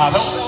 Ah, não.